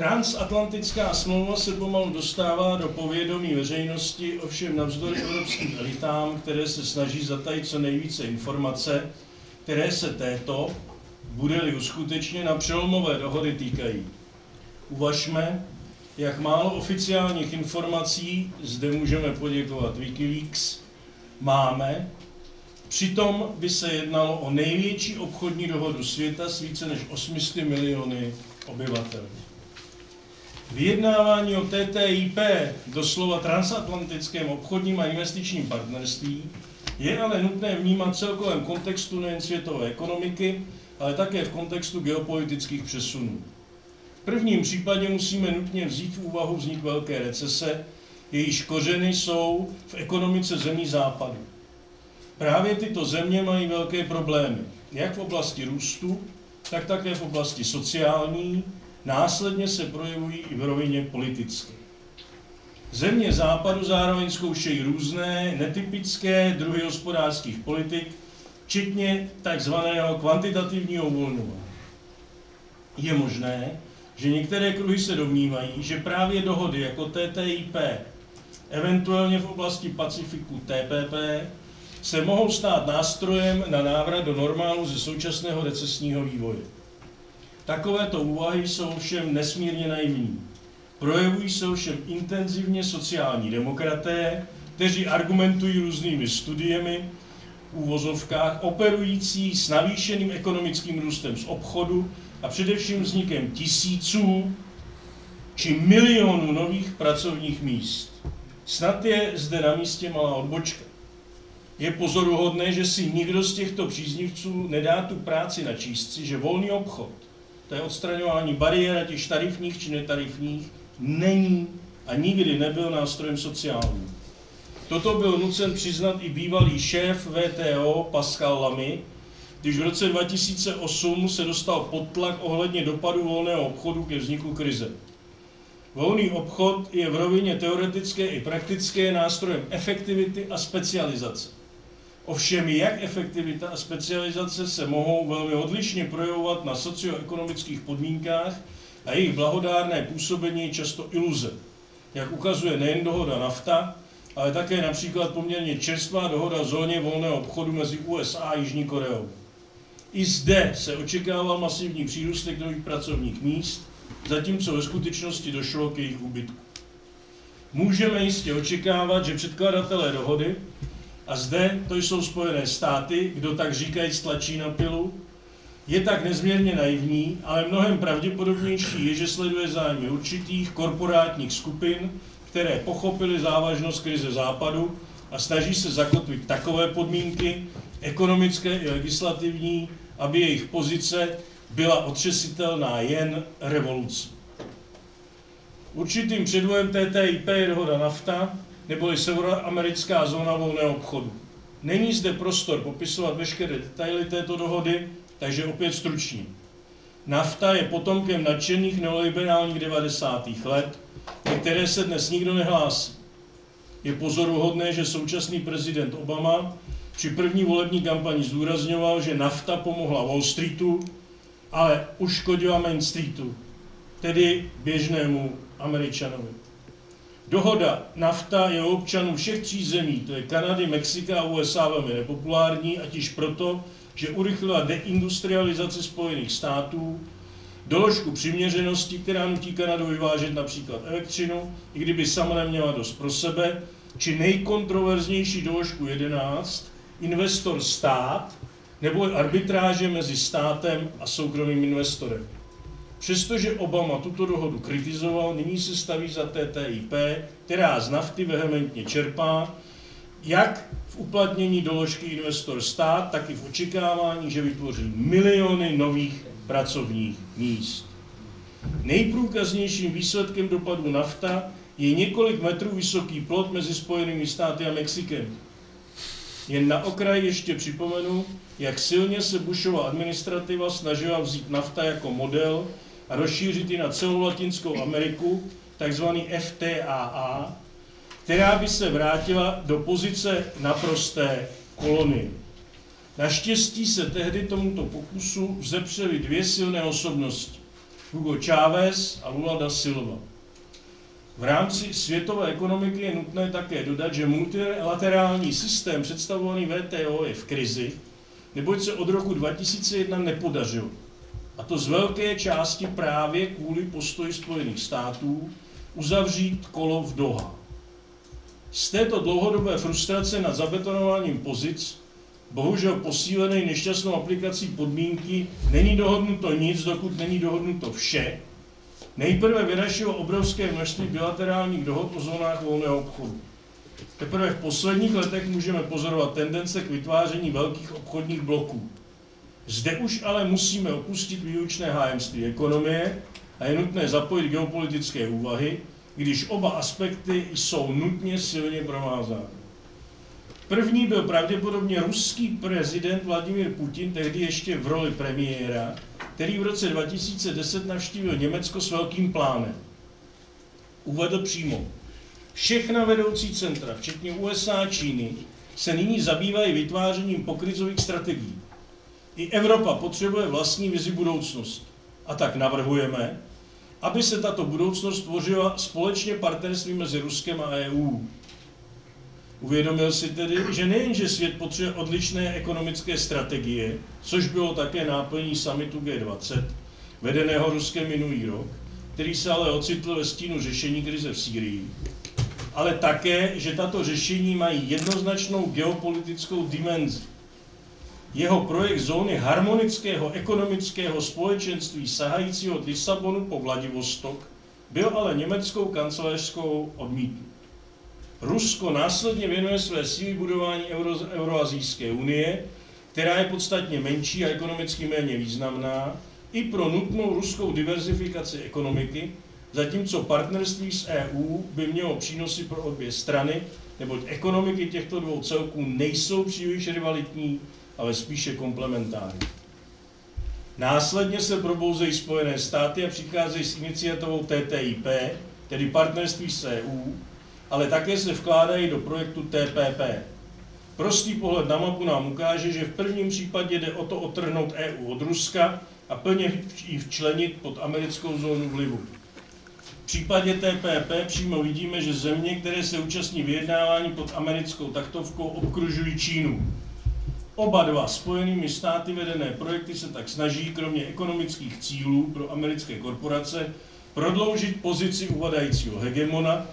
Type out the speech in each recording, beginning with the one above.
Transatlantická smlouva se pomalu dostává do povědomí veřejnosti, ovšem navzdory evropským elitám, které se snaží zatajit co nejvíce informace, které se této, bude-li uskutečně na přelomové dohody týkají. Uvažme, jak málo oficiálních informací, zde můžeme poděkovat Wikileaks, máme. Přitom by se jednalo o největší obchodní dohodu světa s více než 800 miliony obyvatel. Vyjednávání o TTIP, doslova transatlantickém obchodním a investičním partnerství, je ale nutné vnímat celkovém kontextu nejen světové ekonomiky, ale také v kontextu geopolitických přesunů. V prvním případě musíme nutně vzít v úvahu vznik velké recese, jejíž kořeny jsou v ekonomice zemí západu. Právě tyto země mají velké problémy, jak v oblasti růstu, tak také v oblasti sociální, následně se projevují i v rovině politické. Země západu zároveň zkoušejí různé netypické druhy hospodářských politik, včetně takzvaného kvantitativního uvolňování. Je možné, že některé kruhy se domnívají, že právě dohody jako TTIP, eventuálně v oblasti Pacifiku TPP, se mohou stát nástrojem na návrat do normálu ze současného recesního vývoje. Takovéto úvahy jsou všem nesmírně naivní. Projevují se ovšem intenzivně sociální demokraté, kteří argumentují různými studiemi, úvozovkách, operující s navýšeným ekonomickým růstem z obchodu a především vznikem tisíců či milionů nových pracovních míst. Snad je zde na místě malá odbočka. Je pozoruhodné, že si nikdo z těchto příznivců nedá tu práci načíst si, že volný obchod, to je odstraňování bariér, ať již tarifních či netarifních, není a nikdy nebyl nástrojem sociálním. Toto byl nucen přiznat i bývalý šéf VTO Pascal Lamy, když v roce 2008 se dostal pod tlak ohledně dopadu volného obchodu ke vzniku krize. Volný obchod je v rovině teoretické i praktické nástrojem efektivity a specializace. Ovšem, jak efektivita a specializace se mohou velmi odlišně projevovat na socioekonomických podmínkách a jejich blahodárné působení je často iluze. Jak ukazuje nejen dohoda NAFTA, ale také například poměrně čerstvá dohoda v zóně volného obchodu mezi USA a Jižní Koreou. I zde se očekával masivní přírůstek nových pracovních míst, zatímco ve skutečnosti došlo k jejich úbytku. Můžeme jistě očekávat, že předkladatelé dohody, a zde to jsou Spojené státy, kdo tak říkají stlačí na pilu, je tak nezměrně naivní, ale mnohem pravděpodobnější je, že sleduje zájmy určitých korporátních skupin, které pochopily závažnost krize západu a snaží se zakotvit takové podmínky, ekonomické i legislativní, aby jejich pozice byla otřesitelná jen revolucí. Určitým předvojem TTIP je dohoda NAFTA, neboli Severoamerická zóna volného obchodu. Není zde prostor popisovat veškeré detaily této dohody, takže opět stručně. NAFTA je potomkem nadšených neoliberálních 90. let, ke které se dnes nikdo nehlásí. Je pozoruhodné, že současný prezident Obama při první volební kampani zdůrazňoval, že nafta pomohla Wall Streetu, ale uškodila Main Streetu, tedy běžnému američanovi. Dohoda NAFTA je občanů všech tří zemí, to je Kanady, Mexika a USA, velmi nepopulární, ať již proto, že urychlila deindustrializaci Spojených států, doložku přiměřenosti, která nutí Kanadu vyvážet například elektřinu, i kdyby sama neměla dost pro sebe, či nejkontroverznější doložku 11, investor stát, nebo arbitráže mezi státem a soukromým investorem. Přestože Obama tuto dohodu kritizoval, nyní se staví za TTIP, která z nafty vehementně čerpá, jak v uplatnění doložky investor stát, tak i v očekávání, že vytvoří miliony nových pracovních míst. Nejprůkaznějším výsledkem dopadu nafta je několik metrů vysoký plot mezi Spojenými státy a Mexikem. Jen na okraj ještě připomenu, jak silně se Bushova administrativa snažila vzít nafta jako model a rozšířit ji na celou Latinskou Ameriku, takzvaný FTAA, která by se vrátila do pozice naprosté kolonie. Naštěstí se tehdy tomuto pokusu vzepřely dvě silné osobnosti. Hugo Chávez a Lula da Silva. V rámci světové ekonomiky je nutné také dodat, že multilaterální systém představovaný VTO je v krizi, neboť se od roku 2001 nepodařilo. A to z velké části právě kvůli postoji Spojených států uzavřít kolo v Doha. Z této dlouhodobé frustrace nad zabetonováním pozic, bohužel posílený nešťastnou aplikací podmínky, není dohodnuto nic, dokud není dohodnuto vše, nejprve vyrašilo obrovské množství bilaterálních dohod o zónách volného obchodu. Teprve v posledních letech můžeme pozorovat tendence k vytváření velkých obchodních bloků. Zde už ale musíme opustit výučné hájemství ekonomie a je nutné zapojit geopolitické úvahy, když oba aspekty jsou nutně silně provázány. První byl pravděpodobně ruský prezident Vladimír Putin, tehdy ještě v roli premiéra, který v roce 2010 navštívil Německo s velkým plánem. Uvedl přímo, všechna vedoucí centra, včetně USA a Číny, se nyní zabývají vytvářením pokrizových strategií. I Evropa potřebuje vlastní vizi budoucnosti. A tak navrhujeme, aby se tato budoucnost tvořila společně partnerství mezi Ruskem a EU. Uvědomil si tedy, že nejenže svět potřebuje odlišné ekonomické strategie, což bylo také náplní samitu G20, vedeného Ruskem minulý rok, který se ale ocitl ve stínu řešení krize v Sýrii, ale také, že tato řešení mají jednoznačnou geopolitickou dimenzi. Jeho projekt zóny harmonického ekonomického společenství sahajícího od Lisabonu po Vladivostok byl ale německou kancelářskou odmítnut. Rusko následně věnuje své síly budování Euro, Euroazijské unie, která je podstatně menší a ekonomicky méně významná, i pro nutnou ruskou diverzifikaci ekonomiky, zatímco partnerství s EU by mělo přínosy pro obě strany, neboť ekonomiky těchto dvou celků nejsou příliš rivalitní, ale spíše komplementární. Následně se probouzejí Spojené státy a přicházejí s iniciativou TTIP, tedy partnerství s EU, ale také se vkládají do projektu TPP. Prostý pohled na mapu nám ukáže, že v prvním případě jde o to otrhnout EU od Ruska a plně ji včlenit pod americkou zónu vlivu. V případě TPP přímo vidíme, že země, které se účastní vyjednávání pod americkou taktovkou, obkružují Čínu. Oba dva spojenými státy vedené projekty se tak snaží, kromě ekonomických cílů pro americké korporace, prodloužit pozici uvadajícího hegemona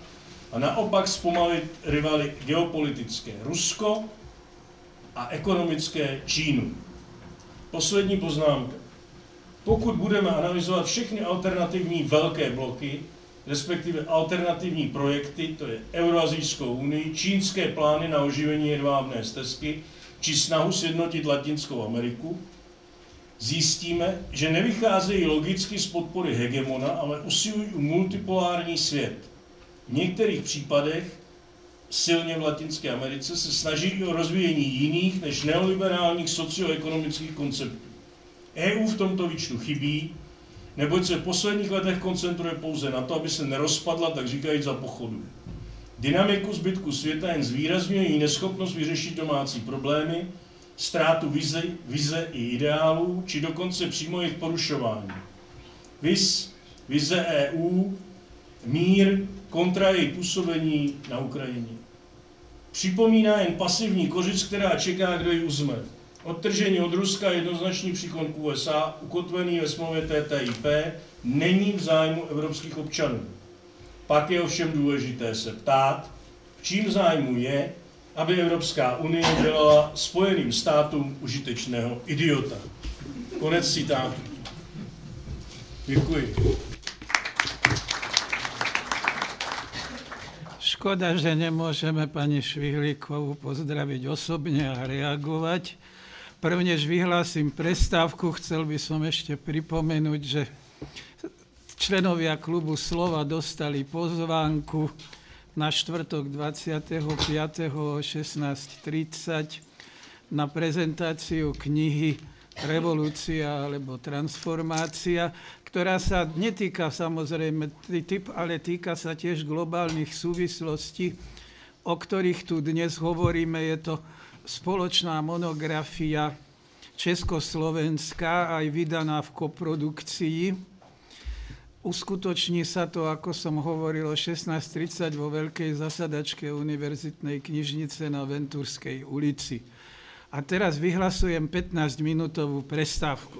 a naopak zpomalit rivaly geopolitické Rusko a ekonomické Čínu. Poslední poznámka. Pokud budeme analyzovat všechny alternativní velké bloky, respektive alternativní projekty, to je Euroazijskou unii, čínské plány na oživení jedvábné stezky, či snahu sjednotit Latinskou Ameriku, zjistíme, že nevycházejí logicky z podpory hegemona, ale usilují o multipolární svět. V některých případech silně v Latinské Americe se snaží o rozvíjení jiných než neoliberálních socioekonomických konceptů. EU v tomto výčtu chybí, neboť se v posledních letech koncentruje pouze na to, aby se nerozpadla, tak říkají za pochodu. Dynamiku zbytku světa jen zvýrazňuje její neschopnost vyřešit domácí problémy, ztrátu vize, vize i ideálů, či dokonce přímo jejich porušování. Viz, vize EU, mír kontra její působení na Ukrajině. Připomíná jen pasivní kořic, která čeká, kdo ji uzme. Odtržení od Ruska jednoznačný příklon k USA, ukotvený ve smlouvě TTIP, není v zájmu evropských občanů. Pak je ovšem důležité se ptát, v čím zájmu je, aby Evropská unie dělala spojeným státům užitečného idiota. Konec citátu. Děkuji. Škoda, že nemôžeme pani Švihlíkovú pozdraviť osobne a reagovať. Prvnež vyhlásim prestávku, chcel by som ešte pripomenúť, že Členovia klubu Slova dostali pozvánku na štvrtok 25. o 16.30 na prezentáciu knihy Revolúcia alebo transformácia, ktorá sa netýka samozrejme typ, ale týka sa tiež globálnych súvislostí, o ktorých tu dnes hovoríme. Je to spoločná monografia Československá, aj vydaná v koprodukcii uskutoční sa to, ako som hovoril, o 16.30 vo veľkej zasadačke Univerzitnej knižnice na Venturskej ulici. A teraz vyhlasujem 15-minútovú prestávku.